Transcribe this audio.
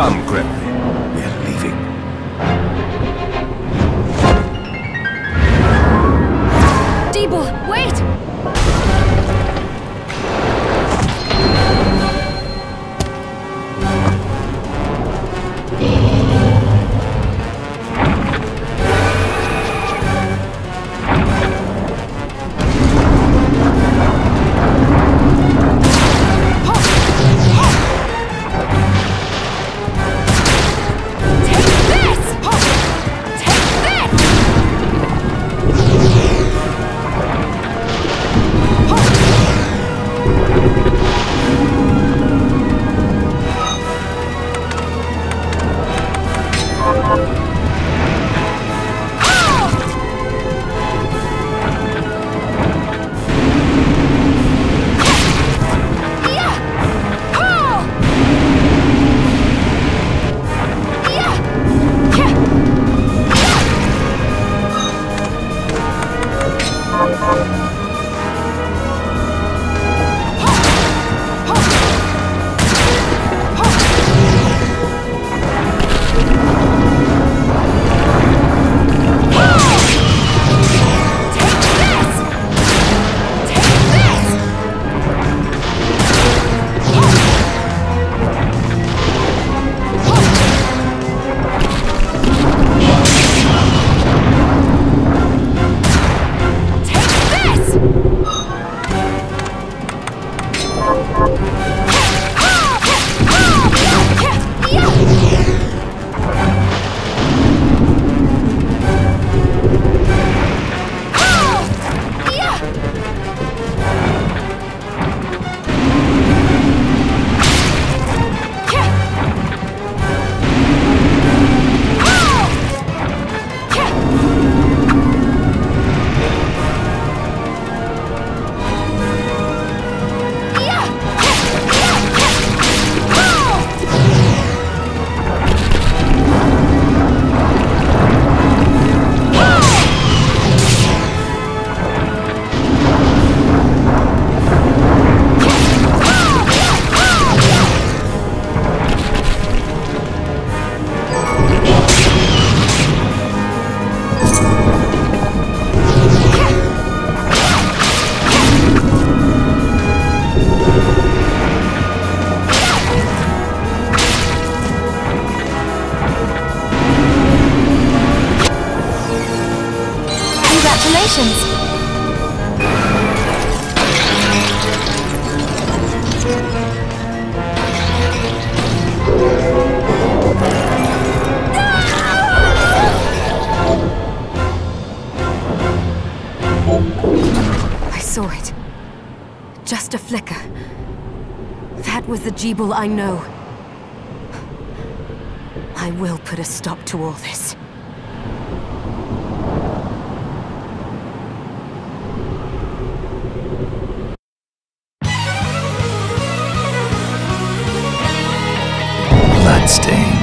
Come, Gremory. We're leaving. Gebel, wait! Take Congratulations! I saw it. Just a flicker. That was the Gebel I know. I will put a stop to all this. Stay.